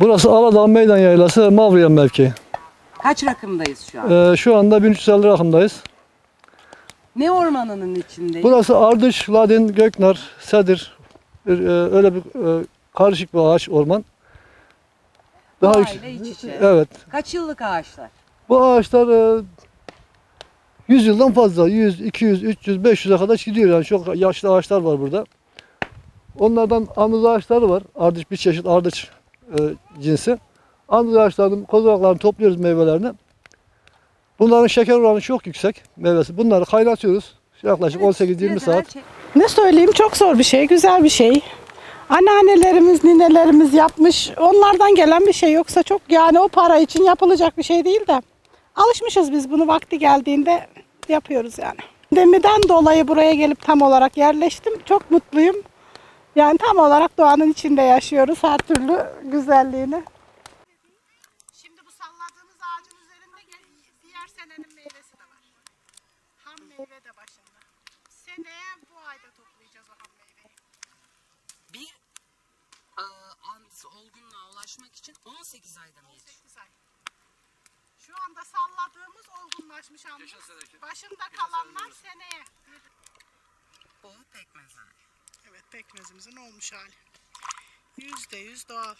Burası Aladağ Meydan Yaylası Mavriyen mevki. Kaç rakımdayız şu an? Ee, şu anda 1350 rakımdayız. Ne ormanının içindeyiz? Burası Ardıç, Ladin, Göknar, Sedir. Bir, e, öyle bir e, karışık bir ağaç orman. Daha Doğayla yüksek- iç içe. Evet. Kaç yıllık ağaçlar? Bu ağaçlar e, 100 yıldan fazla. 100, 200, 300, 500'e kadar gidiyor. Yani çok yaşlı ağaçlar var burada. Onlardan anız ağaçları var. Ardıç bir çeşit ardıç e, cinsi. Anız ağaçlarının kozalaklarını topluyoruz meyvelerini. Bunların şeker oranı çok yüksek meyvesi. Bunları kaynatıyoruz. Yaklaşık 18-20 saat. Ne söyleyeyim çok zor bir şey, güzel bir şey. Anneannelerimiz, ninelerimiz yapmış. Onlardan gelen bir şey yoksa çok yani o para için yapılacak bir şey değil de. Alışmışız biz bunu vakti geldiğinde yapıyoruz yani. Demiden dolayı buraya gelip tam olarak yerleştim. Çok mutluyum. Yani tam olarak doğanın içinde yaşıyoruz her türlü güzelliğini. Şimdi bu salladığımız ağacın üzerinde diğer senenin meyvesi de var. Ham meyve de başında. Seneye bu ayda toplayacağız o ham meyveyi. Bir e, olgunluğa ulaşmak için 18 ayda mı yetişiyor? 8 ay. Şu anda salladığımız olgunlaşmış hamur. Başında kalanlar seneye. Bu pekmez hali. Evet pekmezimizin olmuş hali. Yüzde yüz doğal.